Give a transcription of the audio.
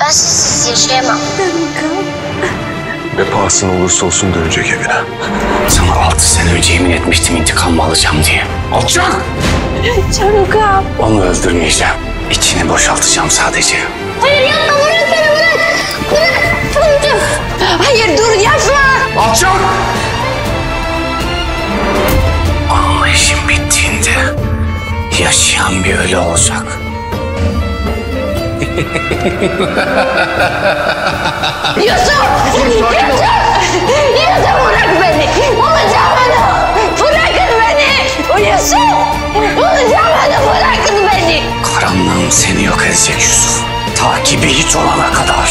Ben sizsiz yaşayamam. Ve pahasına olursa olsun dönecek evine. Sana altı sene önce yemin etmiştim intikamımı alacağım diye. Alçak! Çarukam. Onu öldürmeyeceğim. İçini boşaltacağım sadece. Hayır yapma bırak beni bırak. Bırak Tuncum. Hayır dur yapma. Alçak! Ama işim bittiğinde yaşayan bir ölü olacak. Yusuf. Yusuf. Yusuf bırak beni. Bulacağım onu. Bırakın beni. Yusuf. Bulacağım onu. Bırakın beni. Karanlığım seni yok edecek Yusuf. Takibi hiç olana kadar.